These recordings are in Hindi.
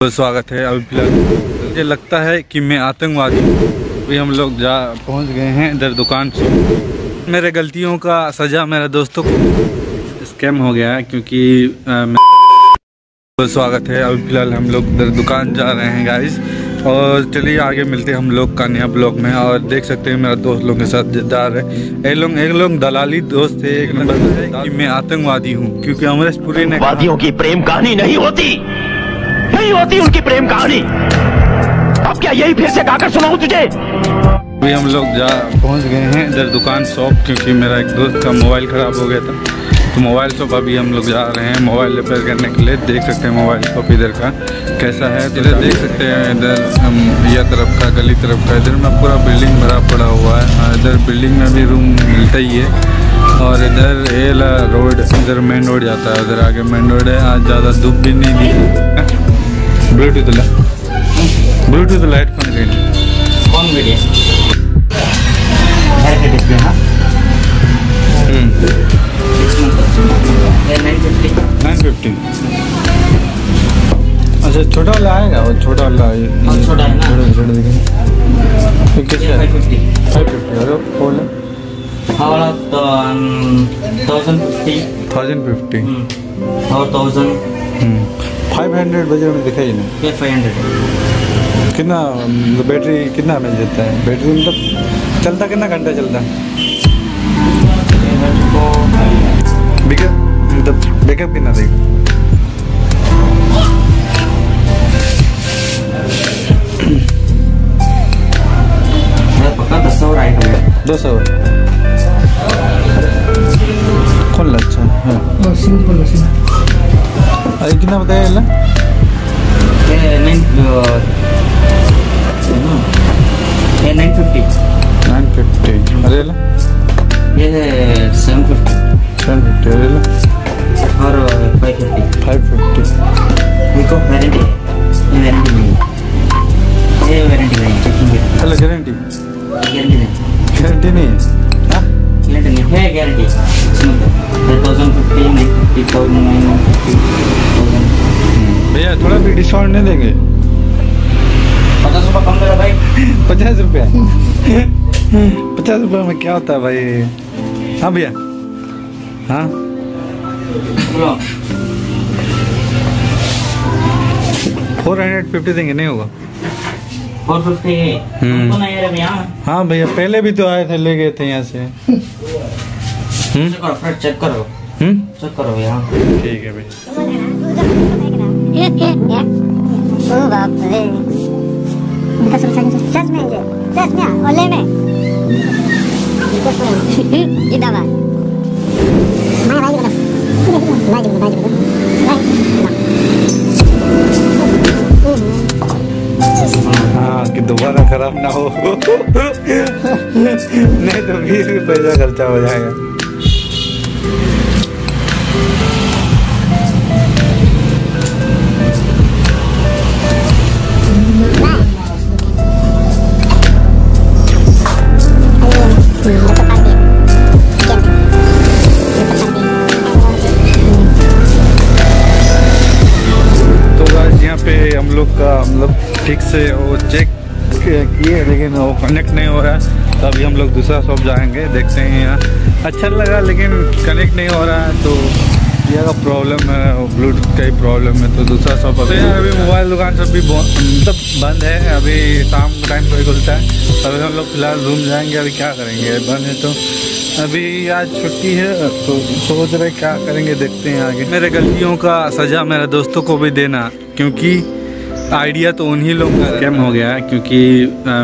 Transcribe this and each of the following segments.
तो स्वागत है अभी फ़िलहाल। मुझे लगता है कि मैं आतंकवादी हूँ। अभी हम लोग जा पहुँच गए हैं इधर दुकान से। मेरे गलतियों का सज़ा मेरे दोस्तों को। स्कैम हो गया है क्योंकि अ, मैं तो स्वागत है। अभी फ़िलहाल हम लोग इधर दुकान जा रहे हैं गाइस और चलिए आगे मिलते हैं हम लोग का नया ब्लॉग में। और देख सकते हैं मेरा दोस्त लोग के साथ जा रहे हैं। एक लोग एक लोग दलाली दोस्त थे एक नंबर मैं आतंकवादी हूँ क्योंकि अमरीश पुरी ने वादियों की प्रेम कहानी नहीं होती। नहीं होती उनकी प्रेम कहानी। अब क्या यही फिर से गाकर सुनाऊं तुझे? अभी हम लोग जा पहुँच गए हैं इधर दुकान शॉप, क्योंकि मेरा एक दोस्त का मोबाइल ख़राब हो गया था। तो मोबाइल शॉप अभी हम लोग जा रहे हैं, मोबाइल रिपेयर करने के लिए। देख सकते हैं मोबाइल शॉप इधर का कैसा है। इधर देख सकते हैं, इधर हम यह तरफ़ का, गली तरफ़ का, इधर में पूरा बिल्डिंग भरा पड़ा हुआ है। इधर बिल्डिंग में भी रूम मिलता ही है। और इधर एला रोड, इधर मेन रोड जाता है, उधर आगे मेन रोड है। आज ज़्यादा धूप भी नहीं दी ब्लूटूथ ला ब्लूटूथ लाइट कौन रही कौन वीडियो है के डिस्प्ले हाँ नाइन फिफ्टी नाइन फिफ्टी अच्छा छोटा वाला आएगा वो छोटा वाला हाँ, छोटा है ना। छोटा छोटा दिखे ये कैसे फाइव फिफ्टी फाइव फिफ्टी अरे फ़ोन हाँ वाला तो थाउज़ेंड फिफ्टी थाउज़ेंड फिफ्टी और थाउज़ेंड फाइव हंड्रेड बजे में दिखाई नहीं। ये फाइव हंड्रेड कितना मतलब बैटरी कितना एम देता है? बैटरी मतलब चलता कितना घंटा चलता? है बैकअप मतलब बैकअप कितना देगा? पक्का दस सौ राइट हो। गया दो सौ कौन अच्छा हाँ। अरे कितना बताया अल्लाह ये नाइन ये नाइन फिफ्टी नाइन फिफ्टी अरे अल्लाह ये सेवन फिफ्टी सेवन फिफ्टी अरे अल्लाह और फाइव फिफ्टी फाइव फिफ्टी इनको वारंटी है ये वारंटी नहीं है भी डिस्काउंट नहीं देंगे। पचास रुपये कम करो भाई। पचास रुपया? पचास रुपये में क्या होता है भाई? हाँ भैया। हाँ? फोर हंड्रेड फिफ्टी देंगे नहीं होगा? फोर फिफ्टी हम्म। तो नहीं है भैया। हाँ भैया पहले भी तो आए थे ले गए थे यहाँ से। हम्म? चेक करो फ्रेंड चेक करो। हम्म? चेक करो भैया। ठीक है भैया। ओ बाप रे सच में सच में ये, सच में ओले में जिंदाबाद मैं भाई हाँ कि दोबारा खराब ना हो नहीं तो फिर भी पैसा खर्चा हो जाएगा लोग का मतलब ठीक से वो चेक किए लेकिन वो कनेक्ट नहीं हो रहा है। तो अभी हम लोग दूसरा शॉप जाएँगे देखते हैं यहाँ। अच्छा लगा लेकिन कनेक्ट नहीं हो रहा है तो यह का प्रॉब्लम है ब्लूटूथ का ही प्रॉब्लम है तो दूसरा शॉप अभी अभी मोबाइल दुकान सब भी मतलब बंद है। अभी शाम के टाइम कोई खुलता है। अभी हम लोग फ़िलहाल रूम जाएँगे अभी क्या करेंगे? बंद है तो अभी आज छुट्टी है तो सोच रहे क्या करेंगे देखते हैं आगे। मेरे गलतियों का सजा मेरे दोस्तों को भी देना क्योंकि आइडिया तो उन्हीं लोग का स्कैम हो गया, क्योंकि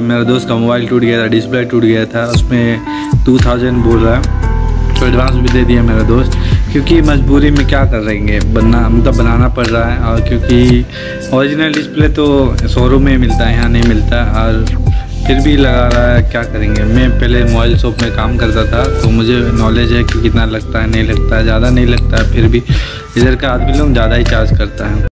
मेरे दोस्त का मोबाइल टूट गया था डिस्प्ले टूट गया था, उसमें टू थाउज़ेंड बोल रहा है। तो एडवांस भी दे दिया मेरा दोस्त, क्योंकि मजबूरी में क्या कर रहेंगे बनना मतलब बनाना पड़ रहा है, और क्योंकि ओरिजिनल डिस्प्ले तो शोरूम में मिलता है, यहाँ नहीं मिलता, और फिर भी लगा रहा है, क्या करेंगे? मैं पहले मोबाइल शॉप में काम करता था तो मुझे नॉलेज है कि कितना लगता है, नहीं लगता है, ज़्यादा नहीं लगता है, फिर भी इधर का आदमी लोग ज़्यादा ही चार्ज करता है।